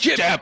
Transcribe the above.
Jab.